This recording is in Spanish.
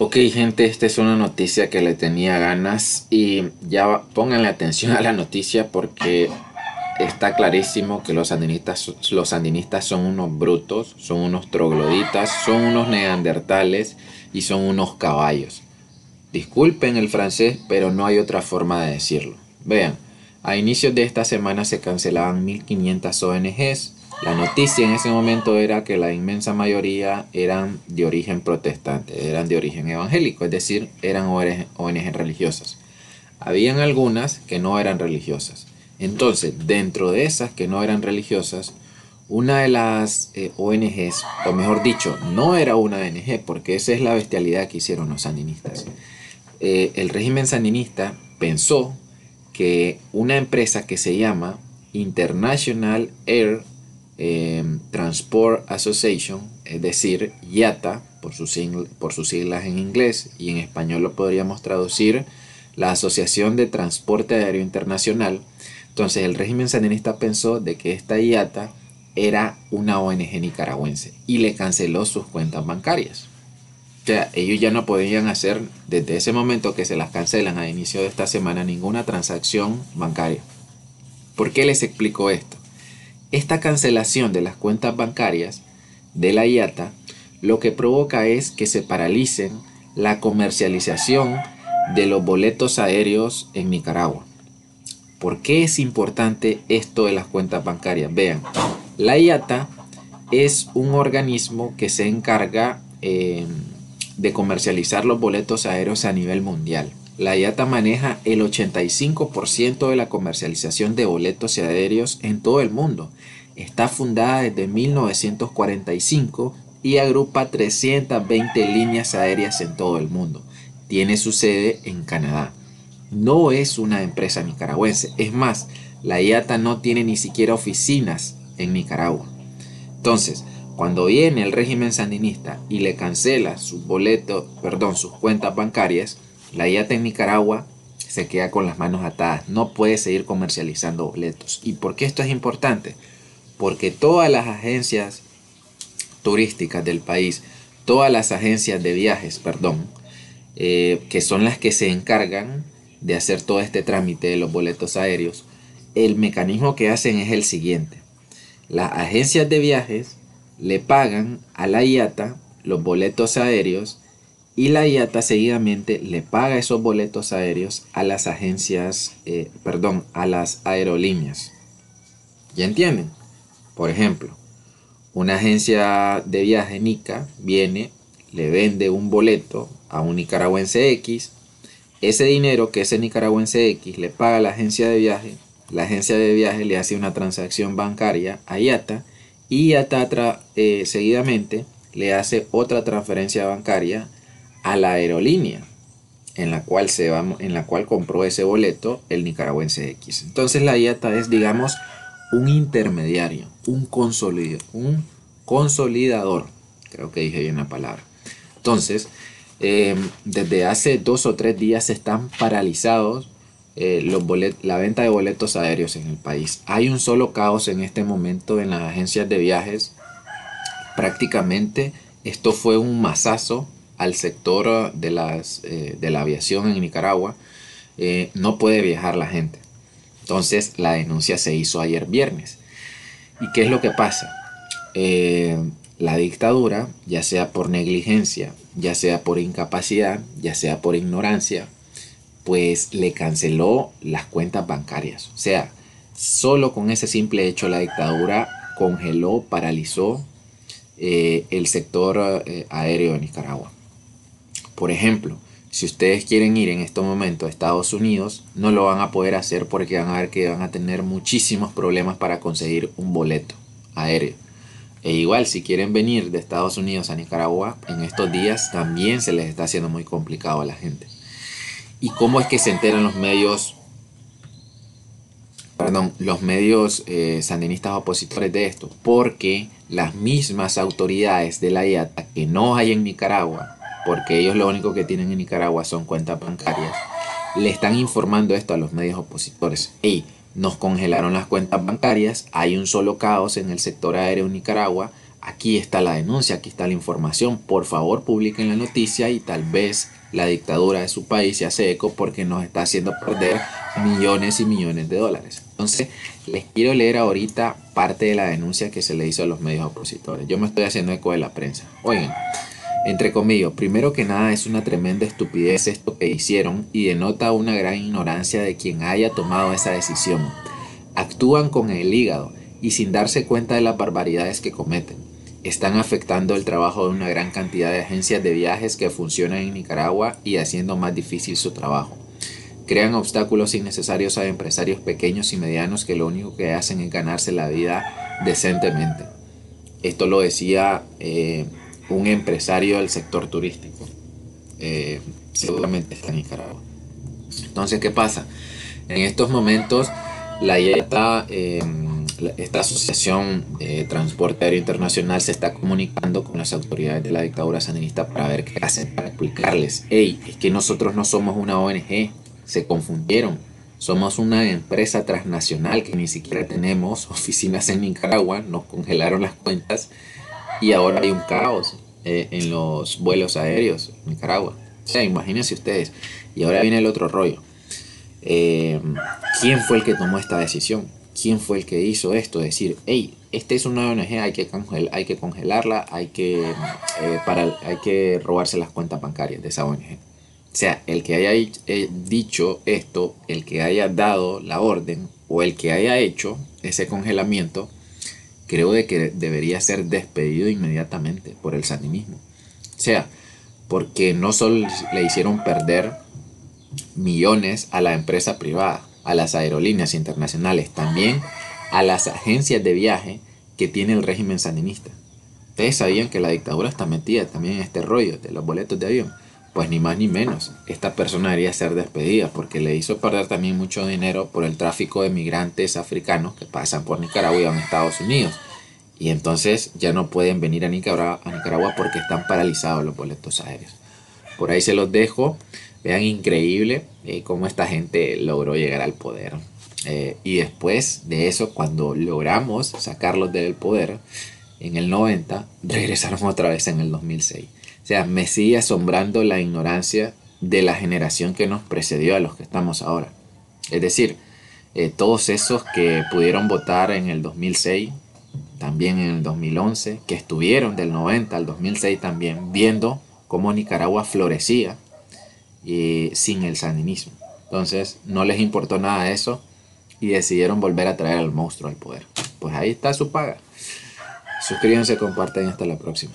Ok gente, esta es una noticia que le tenía ganas y ya pónganle atención a la noticia porque está clarísimo que los sandinistas, los sandinistas son unos brutos, son unos trogloditas, son unos neandertales y son unos caballos. Disculpen el francés, pero no hay otra forma de decirlo. Vean, a inicios de esta semana se cancelaban 1500 ONGs, la noticia en ese momento era que la inmensa mayoría eran de origen protestante, eran de origen evangélico, es decir, eran ONG religiosas. Habían algunas que no eran religiosas. Entonces, dentro de esas que no eran religiosas, una de las eh, ONGs, o mejor dicho, no era una ONG, porque esa es la bestialidad que hicieron los sandinistas. Eh, el régimen sandinista pensó que una empresa que se llama International Air eh, Transport Association, es decir, IATA, por por sus siglas en inglés, y en español lo podríamos traducir la Asociación de Transporte Aéreo Internacional. Entonces el régimen sandinista pensó de que esta IATA era una ONG nicaragüense y le canceló sus cuentas bancarias. O sea, ellos ya no podían hacer desde ese momento que se las cancelan a inicio de esta semana ninguna transacción bancaria. ¿Por qué les explico esto? Esta cancelación de las cuentas bancarias de la IATA lo que provoca es que se paralicen la comercialización de los boletos aéreos en Nicaragua. ¿Por qué es importante esto de las cuentas bancarias? Vean, la IATA es un organismo que se encarga eh, de comercializar los boletos aéreos a nivel mundial. La IATA maneja el 85% de la comercialización de boletos aéreos en todo el mundo. Está fundada desde 1945 y agrupa 320 líneas aéreas en todo el mundo. Tiene su sede en Canadá. No es una empresa nicaragüense. Es más, la IATA no tiene ni siquiera oficinas en Nicaragua. Entonces, cuando viene el régimen sandinista y le cancela sus boletos, perdón, sus cuentas bancarias, la IATA en Nicaragua se queda con las manos atadas, no puede seguir comercializando boletos. ¿Y por qué esto es importante? Porque todas las agencias turísticas del país, todas las agencias de viajes, perdón, eh, que son las que se encargan de hacer todo este trámite de los boletos aéreos, el mecanismo que hacen es el siguiente. Las agencias de viajes le pagan a la IATA los boletos aéreos y la IATA seguidamente le paga esos boletos aéreos a las agencias, eh, perdón, a las aerolíneas. ¿Ya entienden? Por ejemplo, una agencia de viaje NICA viene, le vende un boleto a un nicaragüense X, ese dinero que ese nicaragüense X le paga a la agencia de viaje, la agencia de viaje le hace una transacción bancaria a IATA y IATA eh, seguidamente le hace otra transferencia bancaria a la aerolínea en la cual se va, en la cual compró ese boleto el nicaragüense X. Entonces la IATA es, digamos, un intermediario, un consolidador, un consolidador. Creo que dije bien la palabra. Entonces, eh, desde hace dos o tres días están paralizados eh, los la venta de boletos aéreos en el país. Hay un solo caos en este momento en las agencias de viajes. Prácticamente esto fue un masazo al sector de, las, eh, de la aviación en Nicaragua, eh, no puede viajar la gente. Entonces la denuncia se hizo ayer viernes. ¿Y qué es lo que pasa? Eh, la dictadura, ya sea por negligencia, ya sea por incapacidad, ya sea por ignorancia, pues le canceló las cuentas bancarias. O sea, solo con ese simple hecho la dictadura congeló, paralizó el sector aéreo de Nicaragua. Por ejemplo, si ustedes quieren ir en este momento a Estados Unidos, no lo van a poder hacer porque van a ver que van a tener muchísimos problemas para conseguir un boleto aéreo. E igual, si quieren venir de Estados Unidos a Nicaragua, en estos días también se les está haciendo muy complicado a la gente. ¿Y cómo es que se enteran los medios, perdón, los medios eh, sandinistas opositores de esto? Porque las mismas autoridades de la IATA que no hay en Nicaragua porque ellos lo único que tienen en Nicaragua son cuentas bancarias, le están informando esto a los medios opositores. Y nos congelaron las cuentas bancarias, hay un solo caos en el sector aéreo en Nicaragua, aquí está la denuncia, aquí está la información, por favor publiquen la noticia y tal vez la dictadura de su país se hace eco porque nos está haciendo perder millones y millones de dólares. Entonces, les quiero leer ahorita parte de la denuncia que se le hizo a los medios opositores. Yo me estoy haciendo eco de la prensa. Oigan, entre comillas, primero que nada es una tremenda estupidez esto que hicieron y denota una gran ignorancia de quien haya tomado esa decisión. Actúan con el hígado y sin darse cuenta de las barbaridades que cometen. Están afectando el trabajo de una gran cantidad de agencias de viajes que funcionan en Nicaragua y haciendo más difícil su trabajo. Crean obstáculos innecesarios a empresarios pequeños y medianos que lo único que hacen es ganarse la vida decentemente. Esto lo decía eh, un empresario del sector turístico. Eh, seguramente está en Nicaragua. Entonces, ¿qué pasa? En estos momentos, la IETA, em, esta Asociación de Transporte Aéreo Internacional, se está comunicando con las autoridades de la dictadura sandinista para ver qué hacen, para explicarles, hey, es que nosotros no somos una ONG, se confundieron. Somos una empresa transnacional que ni siquiera tenemos oficinas en Nicaragua, nos congelaron las cuentas y ahora hay un caos eh, en los vuelos aéreos en Nicaragua. O sea, imagínense ustedes. Y ahora viene el otro rollo. Eh, ¿Quién fue el que tomó esta decisión? ¿Quién fue el que hizo esto? Decir, hey, esta es una ONG, hay que, hay que congelarla, hay que, eh, para, hay que robarse las cuentas bancarias de esa ONG. O sea, el que haya dicho esto, el que haya dado la orden o el que haya hecho ese congelamiento, creo de que debería ser despedido inmediatamente por el sandinismo. O sea, porque no solo le hicieron perder millones a la empresa privada, a las aerolíneas internacionales, también a las agencias de viaje que tiene el régimen sandinista. Ustedes sabían que la dictadura está metida también en este rollo de los boletos de avión. Pues ni más ni menos, esta persona debería ser despedida porque le hizo perder también mucho dinero por el tráfico de migrantes africanos que pasan por Nicaragua y van a Estados Unidos. Y entonces ya no pueden venir a Nicaragua, a Nicaragua porque están paralizados los boletos aéreos. Por ahí se los dejo. Vean increíble eh, cómo esta gente logró llegar al poder. Eh, y después de eso, cuando logramos sacarlos del poder en el 90, regresaron otra vez en el 2006. O sea, me sigue asombrando la ignorancia de la generación que nos precedió a los que estamos ahora. Es decir, eh, todos esos que pudieron votar en el 2006, también en el 2011, que estuvieron del 90 al 2006 también viendo cómo Nicaragua florecía y sin el sandinismo. Entonces no les importó nada de eso y decidieron volver a traer al monstruo al poder. Pues ahí está su paga. Suscríbanse, comparten hasta la próxima.